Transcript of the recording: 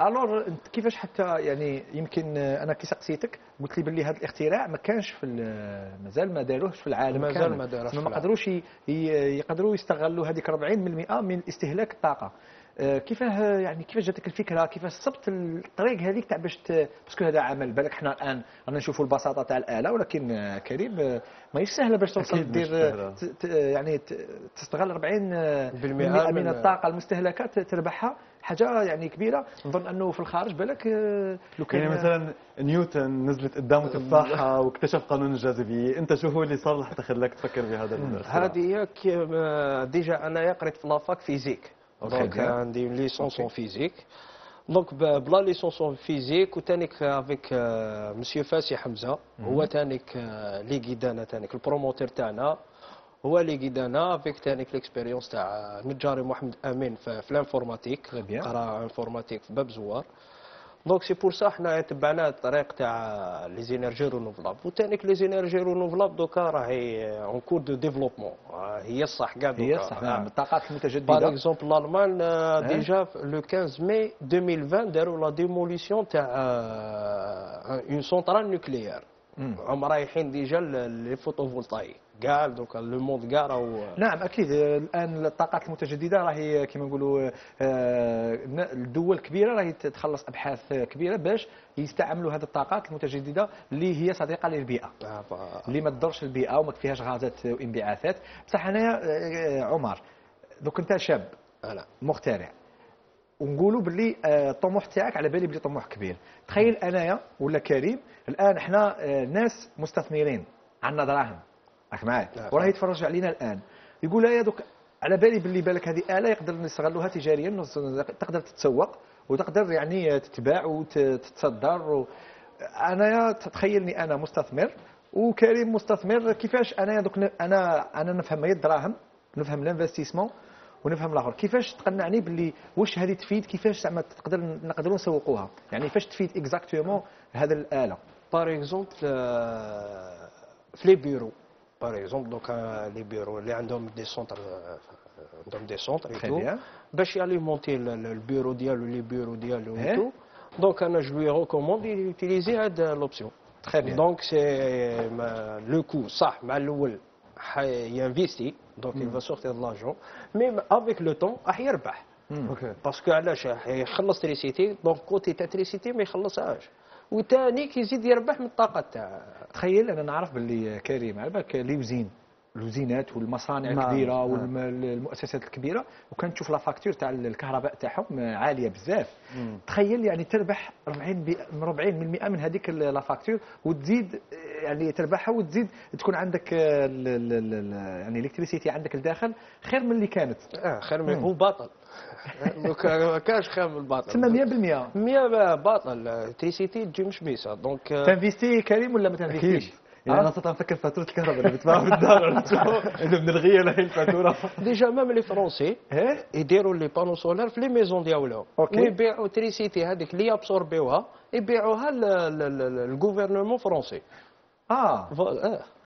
alors انت كيفاش حتى يعني يمكن أنا كي سقسيتك قلت لي باللي هذا الاختراع ما كانش في ال- مازال ما داروهش في العالم مازال. ما داروهش ما قدروش يقدروا يستغلوا هذيك 40% من استهلاك الطاقة كيفاه يعني كيفاش جاتك الفكرة؟ كيفاش صبت الطريق هذيك تاع باش parce que هذا عمل؟ بالك حنا الآن رانا نشوفوا البساطة تاع الآلة ولكن آه، كريم آه، ماهيش سهلة باش توصل دير آه، يعني تستغل 40 آه، بالمئة بالمئة من من- الطاقة المستهلكة تربحها. حاجة يعني كبيرة. نظن أنه في الخارج بالك آه، لو كان يعني مثلا نيوتن نزلت قدامه تفاحه واكتشف قانون الجاذبية. أنت شو هو اللي صار لحتى خلاك تفكر بهذا؟ هذه déjà انايا قريت في la fac physique. donc. عندي licence en physique donc بلا licence en physique وتانيك avec monsieur فاسي حمزه هو تانيك اللي قيدانا تانيك ال promoteur تاعنا هو اللي قيدانا avec تانيك l'expérience تاع نجاري محمد امين في في ال informatique. قرا informatique في باب زوار donc c'est pour ça حنا تبعنا الطريق تاع les énergies renouvelables وتانيك les énergies renouvelables دوكا راهي en cours de développement. هي الصح كاع هي صح نعم. الطاقات باغ المتجدده exemple الالمان آه، déjà le 15 ماي 2020 داروا la démolition تاع une centrale nucléaire. هم رايحين déjà les photovoltaïques كاع دوكا le monde كاع راهو نعم أكيد الان الطاقات المتجدده راهي كما نقولوا آه، الدول الكبيره راهي تخلص أبحاث كبيرة باش يستعملوا هذه الطاقات المتجددة اللي هي صديقه للبيئة. آه، ف- اللي ما تضرش البيئة وما فيهاش غازات وانبعاثات. بصح انايا آه، عمر دوك انت شاب أنا مخترع ونقولوا باللي آه، الطموح تاعك على بالي بلي طموح كبير. تخيل أنايا ولا كريم الآن إحنا آه، ناس مستثمرين عندنا دراهم راك معايا. وراه يتفرج علينا الآن. يقول يا دوك على بالي باللي بالك هذه آلة يقدر نستغلوها تجاريا تقدر تتسوق وتقدر يعني تتباع وتتصدر. و... أنا تخيلني أنا مستثمر وكريم مستثمر كيفاش؟ أنا دوك أنا أنا نفهم هي الدراهم نفهم ال investissement ونفهم الآخر. كيفاش تقنعني باللي واش هذه تفيد؟ كيفاش زعما تقدر نقدروا نسوقوها؟ يعني فاش تفيد exactement هذا الآلة؟ باغ اكزومبل في لي بيرو باغ اكزومبل دوك لي بيرو اللي عندهم دي سونتر عندهم دي سونتر Très bien. باش ياليمونتي البيرو ديالو لي بيرو ديالو إيه. و دونك انا جو لوي ريكوموند يوتيليزي هاد لوبسيون Très bien. دونك سي لو كو صح مع الاول ينفيستي دونك il va sortir de l'argent مي افيك لو طون راح يربح اوكي باسكو علاش يخلص تريسيتي دونك كوتي تاع تريسيتي ما يخلصهاش وثاني كيزيد يربح من الطاقه تاع تخيل أنا نعرف باللي كريم على بالك les usines الوزينات والمصانع نعم، الكبيرة نعم. والمؤسسات الكبيرة. وكان تشوف la facture تاع الكهرباء تاعهم عالية بزاف. تخيل يعني تربح 40 بي- من 40% من هذيك ال- la facture وتزيد يعني تربحها وتزيد تكون عندك ال- ال- ال- يعني électricité عندك الداخل خير من اللي كانت. آه خير من. هو باطل. ما كانش خير من الباطل. تسمى 100% 100 باطل. électricité تجي مشميسه دونك تنفيستي كريم ولا ما تنفيستيش؟ يعني أنا صرت عم فكر فاتورة الكهرباء اللي بدفعها في الدار عرفت شو؟ انه بنلغيها لهي الفاتورة. déjà même les français إيه؟ يديروا les panneaux solaires في les maisons ديالهم. ويبيعوا électricité هذيك اللي يابسوربيوها يبيعوها لل gouvernement français آه. آه.